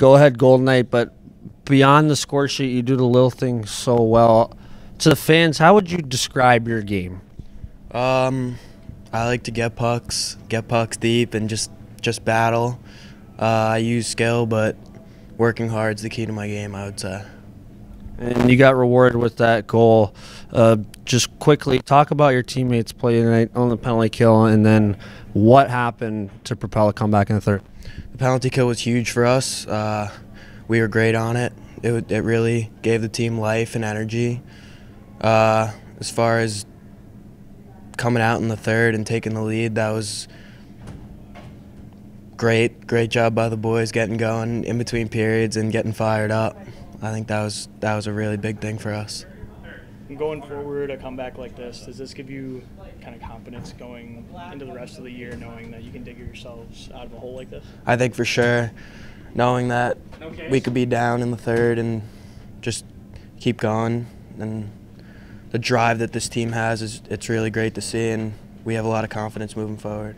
go ahead Golden Knight, but beyond the score sheet, you do the little things so well. To the fans, how would you describe your game? Um, I like to get pucks, get pucks deep, and just just battle. Uh, I use skill, but working hard is the key to my game. I would say. And you got rewarded with that goal. Uh, just quickly talk about your teammates play tonight on the penalty kill, and then what happened to propel a comeback in the third. The penalty kill was huge for us. Uh, we were great on it. It, it really gave the team life and energy. Uh, as far as coming out in the third and taking the lead, that was great. Great job by the boys getting going in between periods and getting fired up. I think that was that was a really big thing for us. Going forward, a comeback like this, does this give you kind of confidence going into the rest of the year, knowing that you can dig yourselves out of a hole like this? I think for sure, knowing that we could be down in the third and just keep going and the drive that this team has is it's really great to see and we have a lot of confidence moving forward.